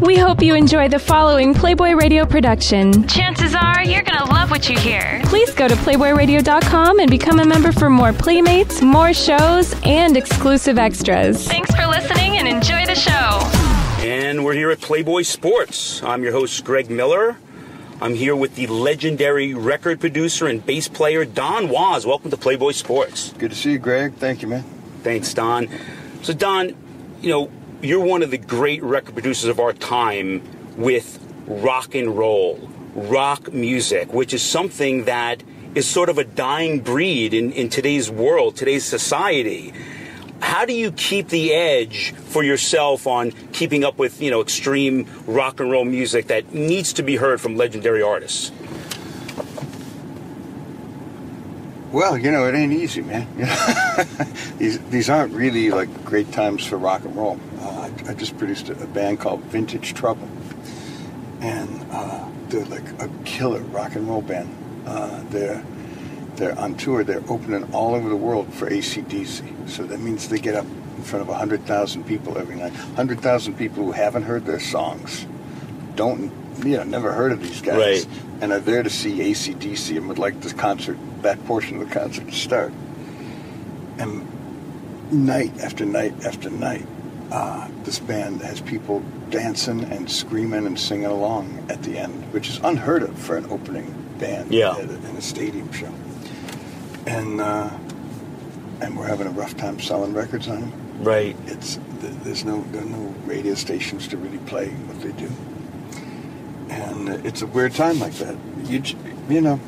We hope you enjoy the following Playboy Radio production. Chances are you're going to love what you hear. Please go to PlayboyRadio.com and become a member for more playmates, more shows, and exclusive extras. Thanks for listening and enjoy the show. And we're here at Playboy Sports. I'm your host, Gregg Miller. I'm here with the legendary record producer and bass player, Don Was. Welcome to Playboy Sports. Good to see you, Gregg. Thank you, man. Thanks, Don. So, Don, you know, you're one of the great record producers of our time with rock and roll, rock music, which is something that is sort of a dying breed in, in today's world, today's society. How do you keep the edge for yourself on keeping up with, you know, extreme rock and roll music that needs to be heard from legendary artists? Well, you know, it ain't easy, man. these these aren't really like great times for rock and roll. Uh, I, I, just produced a, a, band called Vintage Trouble, and uh, they're like a killer rock and roll band. Uh, they're they're on tour. They're opening all over the world for AC/DC. So that means they get up in front of hundred thousand people every night. Hundred thousand people who haven't heard their songs, don't you know, never heard of these guys, right. And are there to see AC/DC and would like this concert that portion of the concert to start. And night after night after night, uh, this band has people dancing and screaming and singing along at the end, which is unheard of for an opening band yeah. in a stadium show. And uh, and we're having a rough time selling records on them. Right. It's there's no there no radio stations to really play what they do, and it's a weird time like that. You you know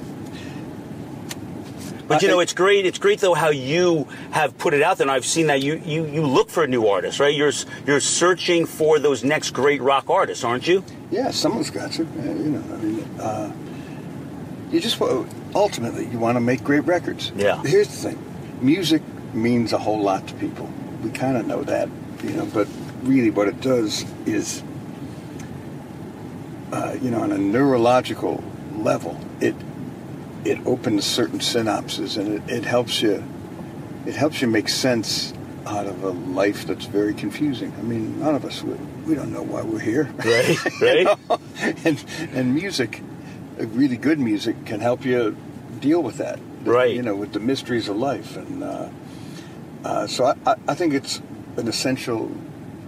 but you know, it's great. It's great though how you have put it out there. And I've seen that you you you look for a new artist, right? You're you're searching for those next great rock artists, aren't you? Yeah, someone's got to. You know, I mean, uh, you just ultimately you want to make great records. Yeah. Here's the thing: music means a whole lot to people. We kind of know that, you know, but really, what it does is, uh, you know, on a neurological level, it it opens certain synapses and it, it helps you it helps you make sense out of a life that's very confusing. I mean, none of us we, we don't know why we're here, right? Right. know? And and music, really good music, can help you deal with that, right? You know, with the mysteries of life, and uh, uh, so I, I think it's an essential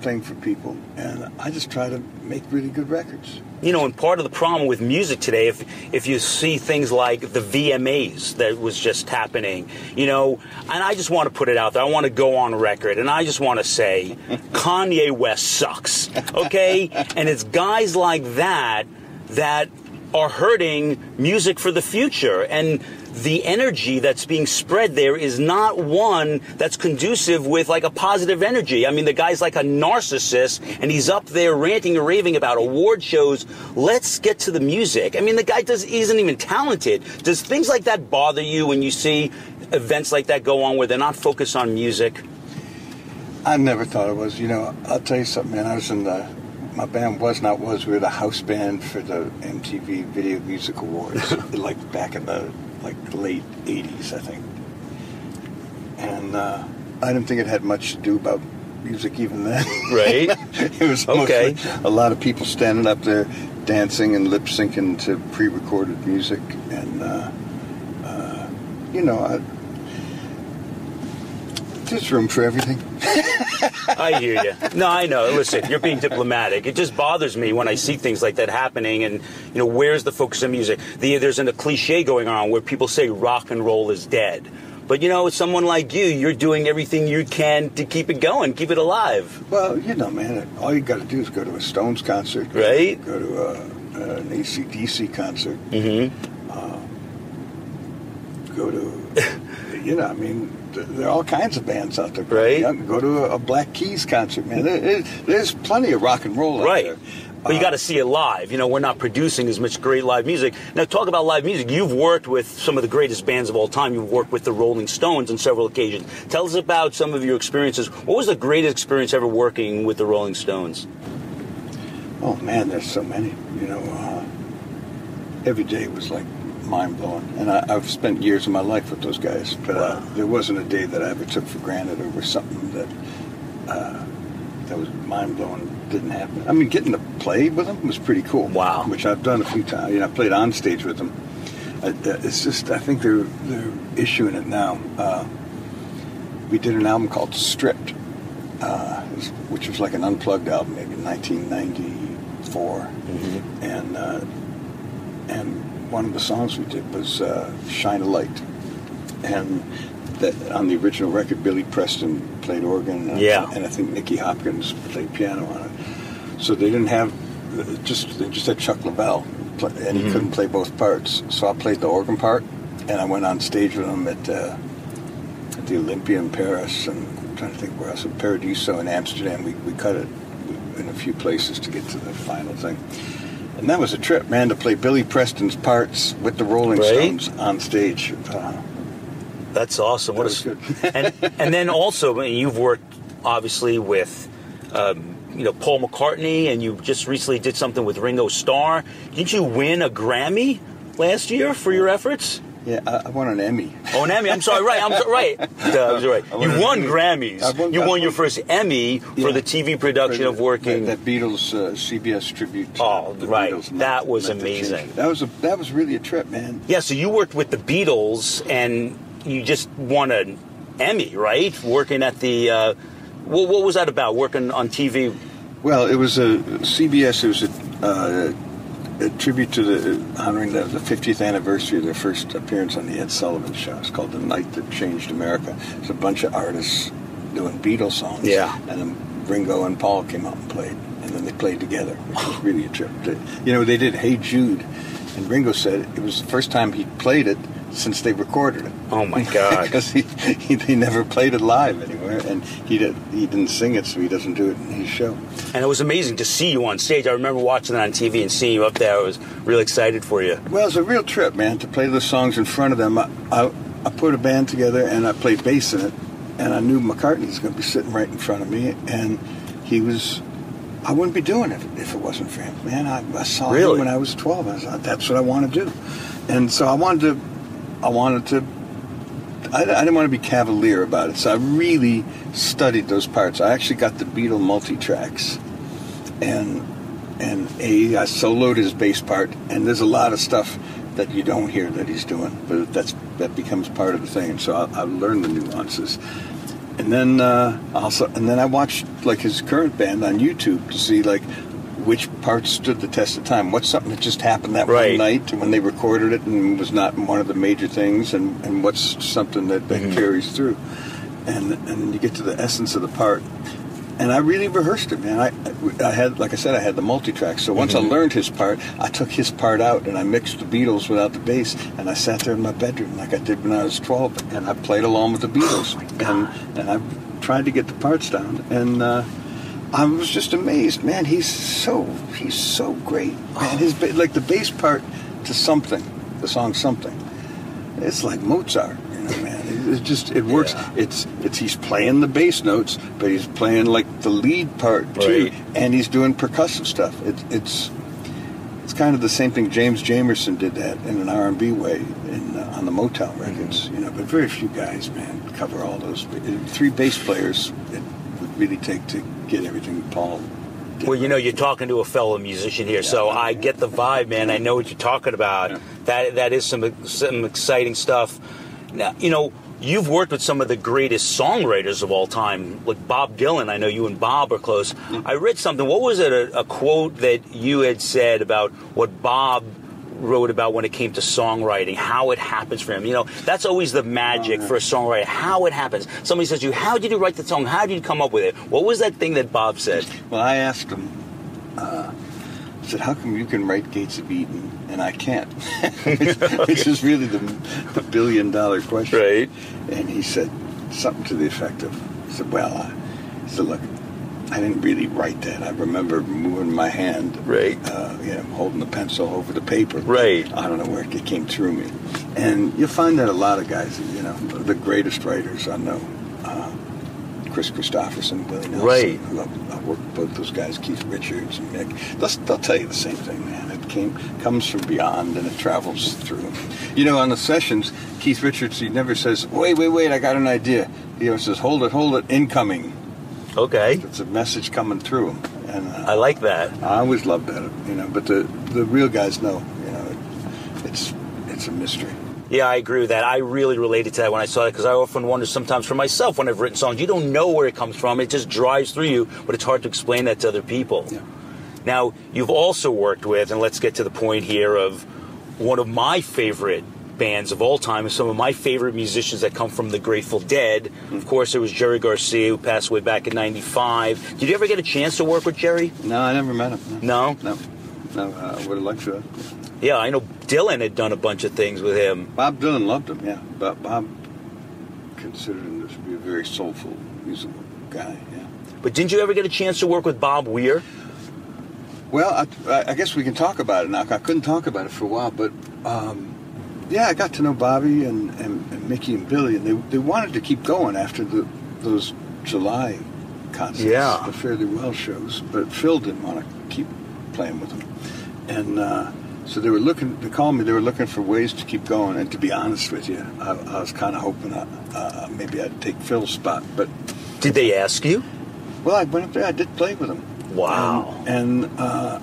thing for people, and I just try to make really good records. You know, and part of the problem with music today, if if you see things like the VMAs that was just happening, you know, and I just want to put it out there. I want to go on record, and I just want to say, Kanye West sucks. Okay, and it's guys like that that are hurting music for the future, and the energy that's being spread there is not one that's conducive with like a positive energy. I mean, the guy's like a narcissist and he's up there ranting and raving about award shows. Let's get to the music. I mean, the guy does, isn't even talented. Does things like that bother you when you see events like that go on where they're not focused on music? I never thought it was. You know, I'll tell you something, man. I was in the my band was not was we were the house band for the MTV Video Music Awards, like back in the like late 80s, I think. And uh, I didn't think it had much to do about music even then. Right. it was okay. a lot of people standing up there dancing and lip syncing to pre recorded music. And, uh, uh, you know, I, there's room for everything. I hear you. No, I know. Listen, you're being diplomatic. It just bothers me when I see things like that happening. And you know, where's the focus of music? The, there's an, a cliche going on where people say rock and roll is dead. But you know, someone like you, you're doing everything you can to keep it going, keep it alive. Well, you know, man, all you got to do is go to a Stones concert, right? Go to a, an AC/DC concert. Mm-hmm. Uh, go to, you know, I mean, there are all kinds of bands out there. Right. Go to a, a, Black Keys concert, man. There, there's plenty of rock and roll right. there. But you got to see it live. You know, we're not producing as much great live music. Now, talk about live music. You've worked with some of the greatest bands of all time. You've worked with the Rolling Stones on several occasions. Tell us about some of your experiences. What was the greatest experience ever working with the Rolling Stones? Oh man, there's so many. You know, uh, every day was like mind blowing. And I, have spent years of my life with those guys, but uh, there wasn't a day that I ever took for granted over something that uh, that was mind blowing didn't happen. I mean, getting to play with them was pretty cool. Wow. Which I've done a few times. You know, I played on stage with them. Uh, uh, it's just, I think they're they're issuing it now. Uh, we did an album called Stripped, uh, which was like an unplugged album, maybe 1994, mm-hmm. and uh, and one of the songs we did was uh, "Shine a Light," and that on the original record, Billy Preston played organ, and, yeah, and I think Nicky Hopkins played piano on it. So they didn't have just they just had Chuck Leavell, and he mm-hmm. couldn't play both parts. So I played the organ part, and I went on stage with him at, uh, at the Olympia in Paris, and I'm trying to think where else, in Paradiso in Amsterdam. We, we cut it in a few places to get to the final thing. And that was a trip, man, to play Billy Preston's parts with the Rolling right? Stones on stage. Uh, That's awesome. What a, and and then also you've worked obviously with um, you know Paul McCartney, and you just recently did something with Ringo Starr. Didn't you win a Grammy last year for your efforts? Yeah, I, I won an Emmy. Oh, an Emmy. I'm sorry. Right. I'm so, right. I was right. You won Grammys. Won, you won your first Emmy for the TV production of working. That, that Beatles uh, CBS tribute. oh, right. Beatles, that was amazing. That was a that was really a trip, man. Yeah. So you worked with the Beatles, and you just won an Emmy, right? Working at the. Uh, what, what was that about? Working on TV? Well, it was a CBS. It was a, uh, a tribute to the honoring the, the, 50th anniversary of their first appearance on the Ed Sullivan Show. It's called "The Night That Changed America." It's a bunch of artists doing Beatles songs. Yeah, and then Ringo and Paul came out and played, and then they played together, which was really a trip. To, You know, they did "Hey Jude," and Ringo said it was the first time he played it since they recorded it. Oh my God! Because he, he, he never played it live anywhere, and he did he didn't sing it, so he doesn't do it in his show. And it was amazing to see you on stage. I remember watching it on TV and seeing you up there. I was really excited for you. Well, it's a real trip, man, to play the songs in front of them. I, I, I put a band together and I played bass in it, and I knew McCartney was going to be sitting right in front of me, and he was I wouldn't be doing it if it wasn't for him. Man, I, I saw really? him when I was 12. I thought, that's what I want to do. And so I wanted to I wanted to. I, I, didn't want to be cavalier about it, so I really studied those parts. I actually got the Beatle multi tracks, and and a I soloed his bass part, and there's a lot of stuff that you don't hear that he's doing, but that's that becomes part of the thing. So I, I learned the nuances, and then uh, also, and then I watched like his current band on YouTube to see like which parts stood the test of time. What's something that just happened that right. one night when they recorded it and was not one of the major things, and, and what's something that, that mm-hmm. carries through. And and then you get to the essence of the part. And I really rehearsed it, man. I, I had, like I said, I had the multi-track. So once mm-hmm. I learned his part, I took his part out and I mixed the Beatles without the bass. And I sat there in my bedroom like I did when I was 12, and I played along with the Beatles. Oh and and I tried to get the parts down. And uh, I was just amazed, man. He's so he's so great, man. His like the bass part to something, the song something. It's like Mozart, you know, man. It, just it works. Yeah. It's it's he's playing the bass notes, but he's playing like the lead part too, right. and he's doing percussive stuff. It, it's it's kind of the same thing. James Jamerson did that in an R and B way in, uh, on the Motown records, mm-hmm. you know. But very few guys, man, cover all those. Three bass players. Really take to get everything Paul. Well, you know, you're talking to a fellow musician here, yeah, so yeah. I get the vibe, man. I know what you're talking about. Yeah. That that is some some exciting stuff. Now, you know, you've worked with some of the greatest songwriters of all time, like Bob Dylan. I know you and Bob are close. Mm. I read something. What was it? A, a quote that you had said about what Bob wrote about when it came to songwriting, how it happens for him. You know, that's always the magic oh, for a songwriter, how it happens. Somebody says to you, How did you write the song? How did you come up with it? What was that thing that Bob said? Well, I asked him, uh, I said, How come you can write Gates of Eden and I can't? which, okay. which, is really the, the, billion dollar question. Right. And he said something to the effect of, He said, Well, uh, he said, Look, I didn't really write that. I remember moving my hand, right? Uh, you know, holding the pencil over the paper, right? I don't know where it came through me, and you'll find that a lot of guys, you know, the greatest writers I know, uh, Kris Kristofferson, Willie Nelson, right? I, I worked with both those guys, Keith Richards and Mick. They'll, they'll tell you the same thing, man. It came comes from beyond and it travels through. You know, on the sessions, Keith Richards he never says, "Wait, wait, wait, I got an idea." He always says, "Hold it, hold it, incoming." Okay. It's a message coming through. And uh, I like that. I always loved that, you know. But the the real guys know, you know, it's it's a mystery. Yeah, I agree with that. I really related to that when I saw it because I often wonder sometimes for myself when I've written songs, you don't know where it comes from. It just drives through you, but it's hard to explain that to other people. Yeah. Now, you've also worked with, and let's get to the point here of one of my favorite bands of all time and some of my favorite musicians that come from the Grateful Dead. Of course, there was Jerry Garcia, who passed away back in 95. Did you ever get a chance to work with Jerry? No, I never met him. No? No, no. Uh, I would have liked to. Yeah, I know Dylan had done a bunch of things with him. Bob Dylan loved him. Yeah, but Bob considered him to be a very soulful, musical guy. Yeah. But didn't you ever get a chance to work with Bob Weir? Well, I, I guess we can talk about it now. I couldn't talk about it for a while, but um, yeah, I got to know Bobby and, and, and Mickey and Billy, and they, they wanted to keep going after the those July concerts, Yeah. the Fare Thee Well shows, but Phil didn't want to keep playing with them, and uh, so they were looking. They called me. They were looking for ways to keep going. And to be honest with you, I, I was kind of hoping uh, uh, maybe I'd take Phil's spot, but Did they ask you? well, I went up there. I did play with them. Wow. And and uh,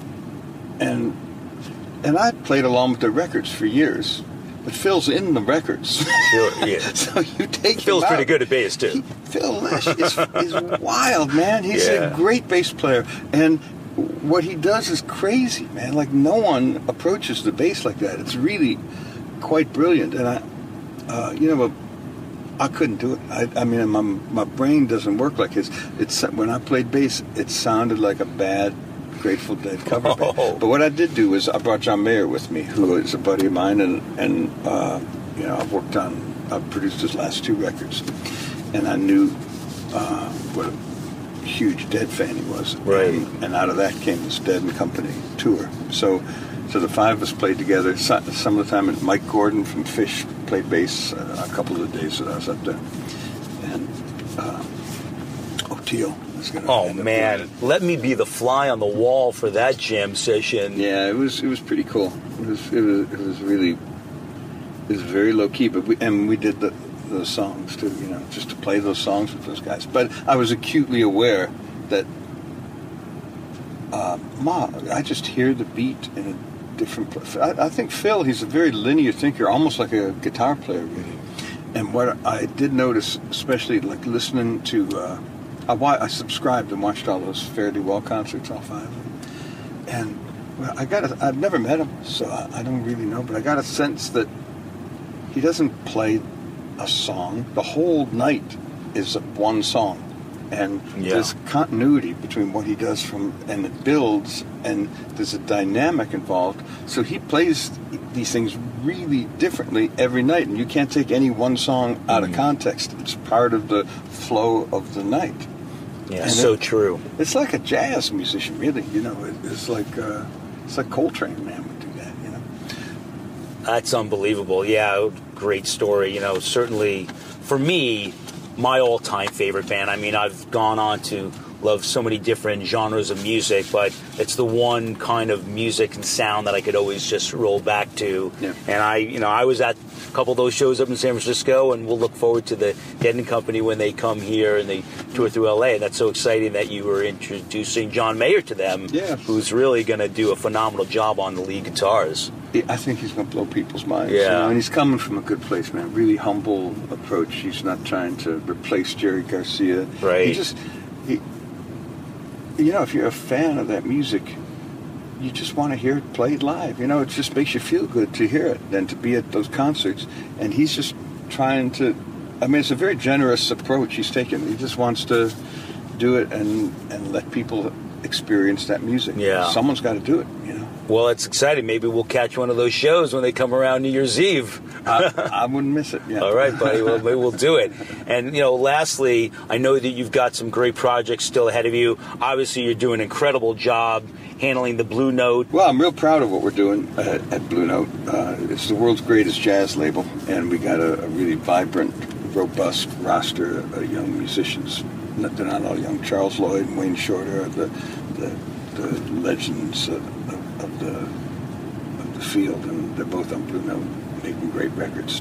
and and I played along with the records for years, but Phil's in the records. Sure, yeah. so you take Phil's pretty good at bass too. He- Phil Lesh is, is wild, man. He's Yeah. a great bass player, and what he does is crazy, man. Like no one approaches the bass like that. It's really quite brilliant, and I, uh, you know, I couldn't do it. I, I mean, my my brain doesn't work like his. It's when I played bass, it sounded like a bad Grateful Dead cover band. Oh. But what I did do is I brought John Mayer with me, who is a buddy of mine, and and uh, you know I've worked on, I've produced his last two records, and I knew uh, what a huge Dead fan he was. Right. And, and out of that came this Dead and Company tour. So. So the five of us played together. Some of the time, Mike Gordon from Phish played bass uh, a couple of the days that I was up there, and uh, Oteil was going to. Oh man, let me be the fly on the wall for that jam session. Yeah, it was it was pretty cool. It was it was it was really it was very low key, but we and we did the those songs too. You know, just to play those songs with those guys. But I was acutely aware that, uh, Ma, I just hear the beat in a different. pl- I, I think Phil, he's a very linear thinker, almost like a guitar player, really. And what I did notice, especially like listening to, uh, I, wa- I subscribed and watched all those Fare Thee Well concerts, all five of them. And well, I got a, I've never met him, so I, I don't really know, but I got a sense that he doesn't play a song. The whole night is one song. And Yeah. there's continuity between what he does from, and it builds, and there's a dynamic involved. So he plays these things really differently every night, and you can't take any one song out of mm. context. It's part of the flow of the night. Yeah, And so it- true. It's like a jazz musician, really. You know, it, it's like uh, it's like Coltrane, man, would do that. You know. That's unbelievable. Yeah, great story. You know, certainly for me, my all-time favorite band. I mean, I've gone on to love so many different genres of music, but it's the one kind of music and sound that I could always just roll back to. Yeah. And I, you know, I was at couple of those shows up in San Francisco, and we'll look forward to the Dead and Company when they come here and they tour through LA. And that's so exciting that you were introducing John Mayer to them, Yeah. who's really going to do a phenomenal job on the lead guitars. I think he's going to blow people's minds. you Yeah. know, and he's coming from a good place, man. Really humble approach. He's not trying to replace Jerry Garcia. Right. He just, he, you know, if you're a fan of that music, you just want to hear it played live. You know, it just makes you feel good to hear it and to be at those concerts. And he's just trying to. I mean, it's a very generous approach he's taken. He just wants to do it and and let people experience that music. Yeah. Someone's got to do it. You know. Well, it's exciting. Maybe we'll catch one of those shows when they come around New Year's Eve. I, I wouldn't miss it. Yeah. All right, buddy. Well, maybe we'll do it. And you know, lastly, I know that you've got some great projects still ahead of you. Obviously, you're doing an incredible job handling the Blue Note. Well, I'm real proud of what we're doing at, at Blue Note. Uh, it's the world's greatest jazz label, and we got a, a really vibrant, robust roster of young musicians. They're not all young. Charles Lloyd and Wayne Shorter are the, the, the legends of, of, of the of the field, and they're both on Blue Note, making great records.